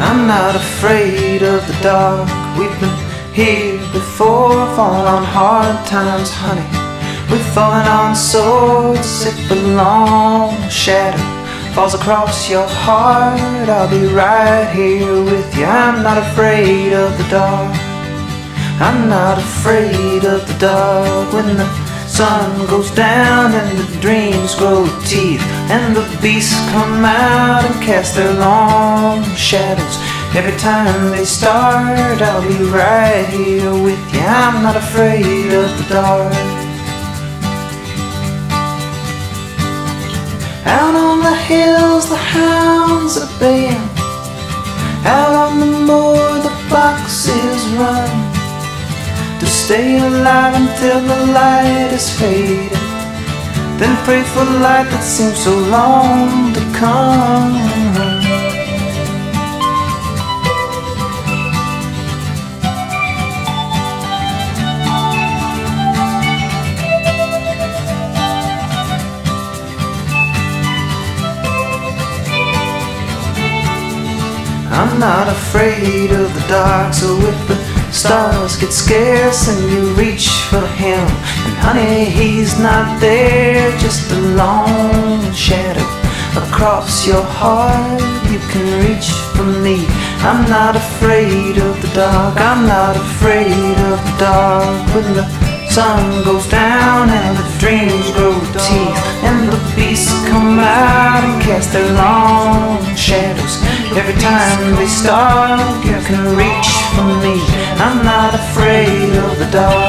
I'm not afraid of the dark. We've been here before, falling on hard times, honey. We've fallen on swords if a long shadow falls across your heart. I'll be right here with you. I'm not afraid of the dark. I'm not afraid of the dark when the sun goes down and the dreams grow teeth and the beasts come out and cast their long shadows. Every time they start, I'll be right here with you. I'm not afraid of the dark. Out on the hills, the hounds are baying. Out on the moor, the foxes run to stay alive until the light is faded. Then pray for light that seems so long to come. I'm not afraid of the dark, so if the stars get scarce and you reach for him, and honey, he's not there, just a long shadow across your heart. You can reach for me. I'm not afraid of the dark, I'm not afraid of the dark when the sun goes down and the dreams grow teeth and the beasts come out and cast their long shadows. Every time they start, you can reach for